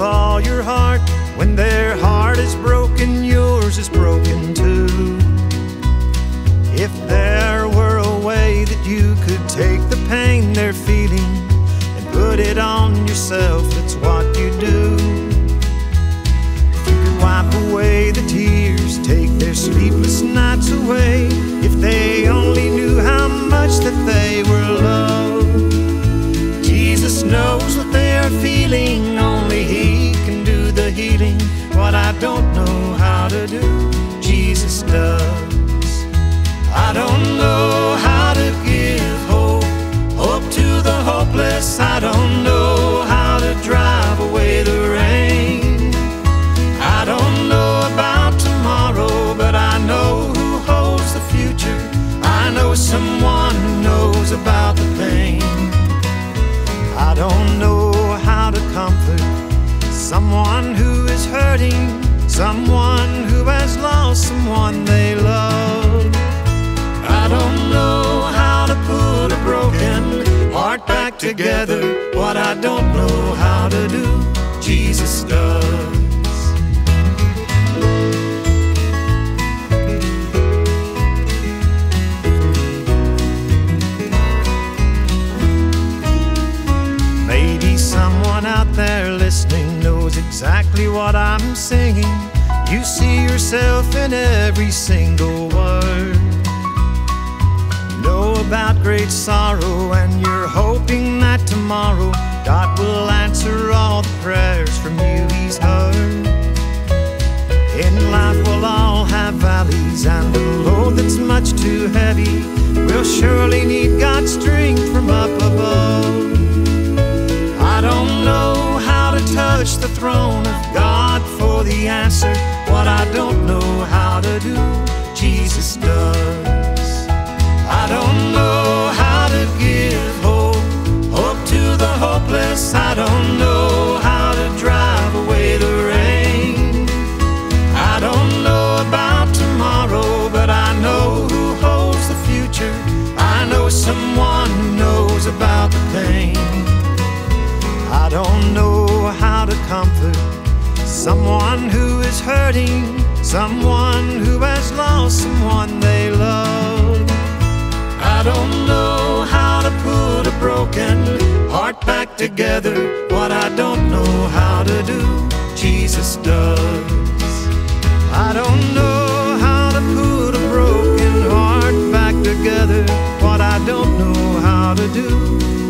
all your heart. When their heart is broken, yours is broken too. If there were a way that you could take the pain they're feeling and put it on yourself, that's what you do. If you could wipe away the tears, take their sleepless nights away, if they only knew do, Jesus does. I don't know how to give hope, hope to the hopeless. I don't know how to drive away the rain. I don't know about tomorrow, but I know who holds the future. I know someone who knows about the pain. I don't know how to comfort someone who is hurting, someone someone they love. I don't know how to put a broken heart back together. What I don't know how to do, Jesus does. Maybe someone out there listening knows exactly what I'm singing. You see yourself in every single word. Know about great sorrow, and you're hoping that tomorrow God will answer all the prayers from you He's heard. In life, we'll all have valleys, and the load that's much too heavy will surely need God's strength from up above. I don't know how to touch the throne of God for the answer. What I don't know how to do, Jesus does. I don't know how to give hope, hope to the hopeless. I don't know someone who is hurting, someone who has lost someone they love. I don't know how to put a broken heart back together. What I don't know how to do, Jesus does. I don't know how to put a broken heart back together. What I don't know how to do,